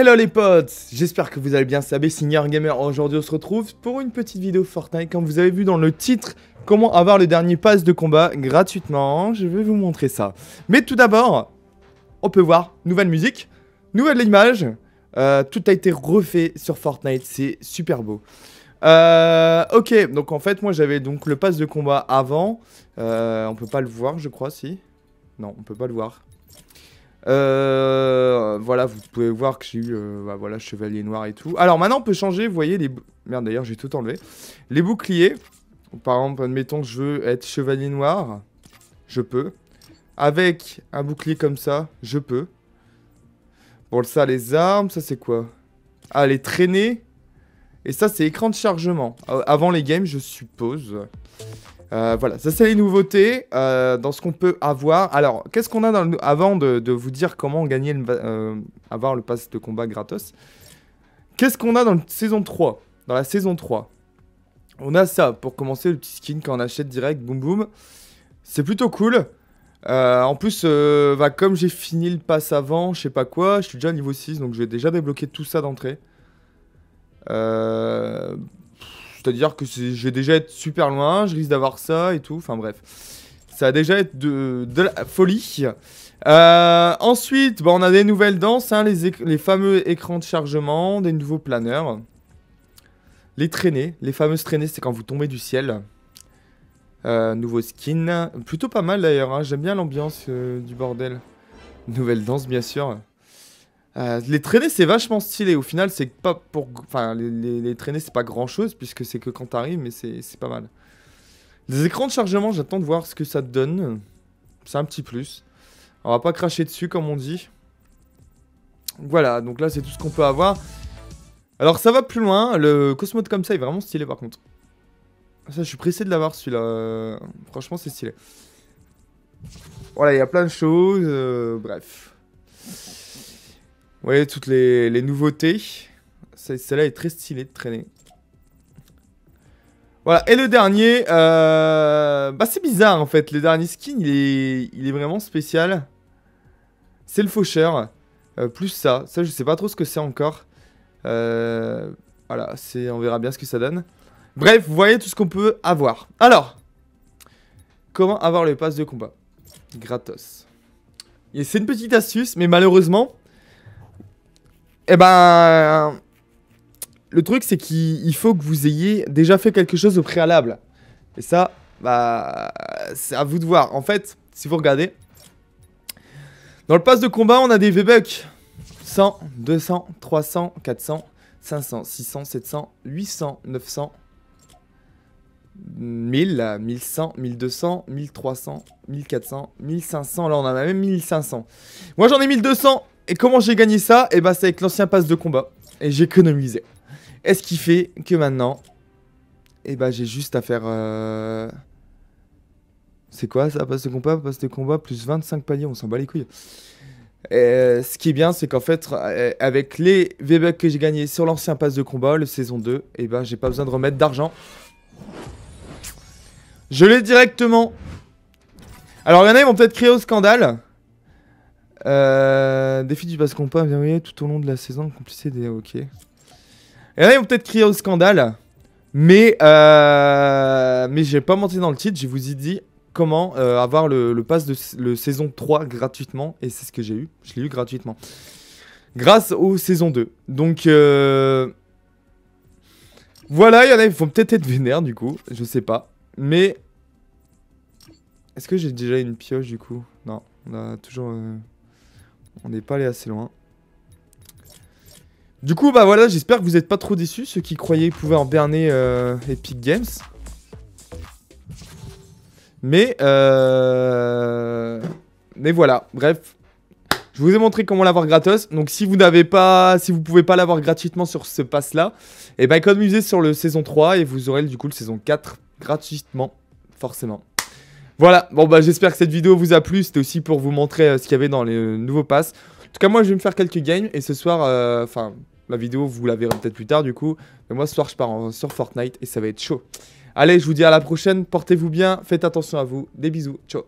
Hello les potes J'espère que vous allez bien, c'est Senior Gamer. Aujourd'hui on se retrouve pour une petite vidéo Fortnite. Comme vous avez vu dans le titre, comment avoir le dernier pass de combat gratuitement. Je vais vous montrer ça. Mais tout d'abord, on peut voir, nouvelle musique, nouvelle image. Euh, tout a été refait sur Fortnite, c'est super beau. Euh, ok, donc en fait moi j'avais donc le pass de combat avant. Euh, on peut pas le voir je crois, si Non, on peut pas le voir. Euh, voilà, vous pouvez voir que j'ai eu, euh, bah, chevalier noir et tout. Alors maintenant, on peut changer, vous voyez, les... Merde, d'ailleurs, j'ai tout enlevé. Les boucliers. Par exemple, admettons que je veux être chevalier noir. Je peux. Avec un bouclier comme ça, je peux. Bon, ça, les armes, ça, c'est quoi? Ah, les traînées. Et ça, c'est écran de chargement. Euh, avant les games, je suppose. Euh, voilà, ça c'est les nouveautés euh, dans ce qu'on peut avoir. Alors, qu'est-ce qu'on a dans le... avant de, vous dire comment gagner le, avoir le pass de combat gratos? Qu'est-ce qu'on a dans la saison 3 Dans la saison 3, on a ça pour commencer le petit skin quand on achète direct, boum boum. C'est plutôt cool. en plus, bah, comme j'ai fini le pass avant, je sais pas quoi, je suis déjà niveau 6 donc je vais déjà débloquer tout ça d'entrée. Euh, c'est-à-dire que je vais déjà être super loin, je risque d'avoir ça et tout. Enfin bref. Ça va déjà être de, la folie. Euh, ensuite, bah, on a des nouvelles danses, hein, les, fameux écrans de chargement, des nouveaux planeurs. Les traînées, les fameuses traînées, c'est quand vous tombez du ciel. Euh, nouveau skin, plutôt pas mal d'ailleurs, hein. j'aime bien l'ambiance du bordel. Nouvelle danse bien sûr. Euh, les traînées, c'est vachement stylé. Au final, c'est pas pour. Enfin, les, traînées, c'est pas grand chose, puisque c'est que quand t'arrives, mais c'est pas mal. Les écrans de chargement, j'attends de voir ce que ça donne. C'est un petit plus. On va pas cracher dessus, comme on dit. Voilà, donc là, c'est tout ce qu'on peut avoir. Alors, ça va plus loin. Le Cosmode comme ça est vraiment stylé, par contre. Ça, je suis pressé de l'avoir, celui-là. Franchement, c'est stylé. Voilà, il y a plein de choses. Euh, bref. Vous voyez toutes les, nouveautés. Celle-là est très stylée de traîner. Voilà, et le dernier, euh, bah c'est bizarre en fait, le dernier skin il est, vraiment spécial. C'est le faucheur, euh, plus ça, ça je sais pas trop ce que c'est encore. Euh, voilà, on verra bien ce que ça donne. Bref, vous voyez tout ce qu'on peut avoir. Alors, comment avoir le pass de combat? Gratos. C'est une petite astuce, mais malheureusement, eh ben, le truc c'est qu'il faut que vous ayez déjà fait quelque chose au préalable. Et ça, bah, c'est à vous de voir. En fait, si vous regardez, dans le pass de combat, on a des V-Bucks. 100, 200, 300, 400, 500, 600, 700, 800, 900, 1000, 1100, 1200, 1300, 1400, 1500. Là, on en a même 1500. Moi, j'en ai 1200. Et comment j'ai gagné ça? Et eh bah ben, c'est avec l'ancien pass de combat. Et j'ai économisé. Et ce qui fait que maintenant, et eh bah ben, j'ai juste à faire... Euh, c'est quoi ça, passe de combat Passe de combat plus 25 paliers, on s'en bat les couilles. Et euh, ce qui est bien, c'est qu'en fait, euh, avec les V-Bucks que j'ai gagnés sur l'ancien pass de combat, le saison 2, et eh ben, j'ai pas besoin de remettre d'argent. Je l'ai directement. Alors il y en a, ils vont peut-être créer au scandale. Euh, défi du passe compas, bien oui, tout au long de la saison, complicité des. Ok. Et là, ils vont peut-être crier au scandale. Mais, euh, mais j'ai pas menti dans le titre, je vous ai dit comment euh, avoir le, le pass de le saison 3 gratuitement. Et c'est ce que j'ai eu. Je l'ai eu gratuitement. Grâce aux saison 2. Donc, euh, voilà, il y en a, il faut peut-être être vénère du coup. Je sais pas. Mais, est-ce que j'ai déjà une pioche du coup? Non, on a toujours. On n'est pas allé assez loin. Du coup, bah voilà, j'espère que vous n'êtes pas trop déçus, ceux qui croyaient pouvoir berner euh, Epic Games. Mais, euh... Mais voilà, bref. Je vous ai montré comment l'avoir gratos. Donc si vous n'avez pas, si vous pouvez pas l'avoir gratuitement sur ce pass-là, et eh ben économisez sur le saison 3 et vous aurez du coup le saison 4 gratuitement, forcément. Voilà, bon bah j'espère que cette vidéo vous a plu, c'était aussi pour vous montrer euh, ce qu'il y avait dans les euh, nouveaux passes. En tout cas moi je vais me faire quelques games. Et ce soir, euh, enfin la vidéo vous la verrez peut-être plus tard du coup. Mais moi ce soir je pars sur Fortnite et ça va être chaud. Allez je vous dis à la prochaine, portez-vous bien, faites attention à vous, des bisous, ciao